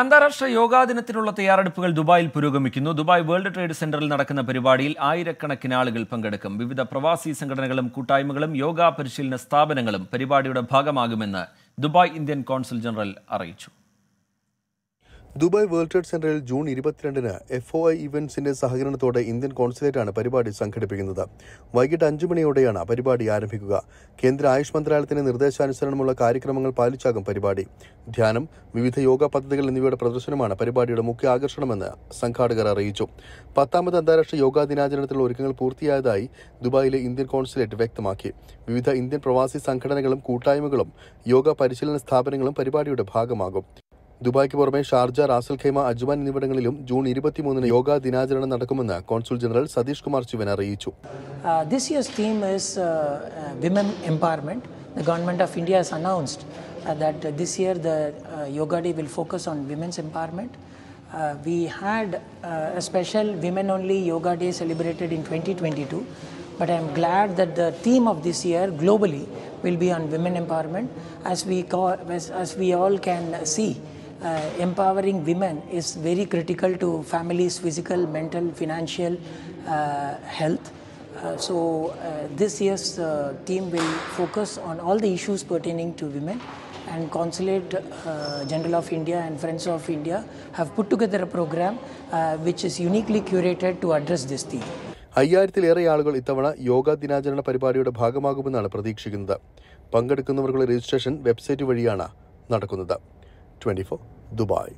അന്താരാഷ്ട്ര യോഗാ ദിനത്തിനുള്ള തയ്യാറെടുപ്പുകൾ ദുബായിൽ പുരോഗമിക്കുന്നു. ദുബായ് വേൾഡ് ട്രേഡ് സെന്ററിൽ നടക്കുന്ന പരിപാടിയിൽ ആയിരക്കണക്കിന് ആളുകൾ പങ്കെടുക്കും. വിവിധ പ്രവാസി സംഘടനകളും കൂട്ടായ്മകളും യോഗാ പരിശീലന സ്ഥാപനങ്ങളും പരിപാടിയുടെ ഭാഗമാകുമെന്ന് ദുബായ് ഇന്ത്യൻ കോൺസുൽ ജനറൽ അറിയിച്ചു. ദുബായ് വേൾഡ് ട്രേഡ് സെന്ററിൽ ജൂൺ ഇരുപത്തിരണ്ടിന് എഫ് ഒ ഐ ഇവന്റ്സിന്റെ സഹകരണത്തോടെ ഇന്ത്യൻ കോൺസുലേറ്റാണ് പരിപാടി സംഘടിപ്പിക്കുന്നത്. വൈകിട്ട് അഞ്ചു മണിയോടെയാണ് പരിപാടി ആരംഭിക്കുക. കേന്ദ്ര ആയുഷ് മന്ത്രാലയത്തിന്റെ നിർദ്ദേശാനുസരണമുള്ള കാര്യക്രമങ്ങൾ പാലിച്ചാകും പരിപാടി. ധ്യാനം വിവിധ യോഗ പദ്ധതികൾ എന്നിവയുടെ പ്രദർശനമാണ് പരിപാടിയുടെ മുഖ്യ ആകർഷണമെന്ന് സംഘാടകർ അറിയിച്ചു. പത്താമത് അന്താരാഷ്ട്ര യോഗാ ദിനാചരണത്തിലുള്ള ഒരുക്കങ്ങൾ പൂർത്തിയായതായി ദുബായിലെ ഇന്ത്യൻ കോൺസുലേറ്റ് വ്യക്തമാക്കി. വിവിധ ഇന്ത്യൻ പ്രവാസി സംഘടനകളും കൂട്ടായ്മകളും യോഗ പരിശീലന സ്ഥാപനങ്ങളും പരിപാടിയുടെ ഭാഗമാകും. ദുബായ്ക്ക് പുറമെ Sharjah Ras al Khaimah Ajman എന്നിവിടങ്ങളിലും ജൂൺ ഇരുപത്തിമൂന്നിന് യോഗാ ദിനാചരണം നടക്കുമെന്ന് കോൺസുൽ ജനറൽ സതീഷ് കുമാർ ശിവൻ അറിയിച്ചു Uh, is uh, uh, women empowerment. The government of India has announced uh, that uh, this year the uh, Yoga Day will focus on women's empowerment. Uh, we had uh, a special women only Yoga Day celebrated in 2022, but I am glad that the theme of this year globally will be on women empowerment. As we, call, as, as we all can see, uh, empowering women is very critical to families' physical, mental, financial uh, health. Uh, so uh, this year's uh, team will focus on all the issues pertaining to women and consulate uh, general of india and friends of india have put together a program uh, which is uniquely curated to address this theme അയ്യായിരത്തിലേറെ ആളുകൾ ഇത്തവണ യോഗാ ദിനാചരണ പരിപാടിയുടെ ഭാഗമാകുമെന്നാണ് പ്രതീക്ഷിക്കുന്നത് പങ്കെടുക്കുന്നവർക്കുള്ള registration website വഴിയാണ് നടക്കുന്നത് twenty Dubai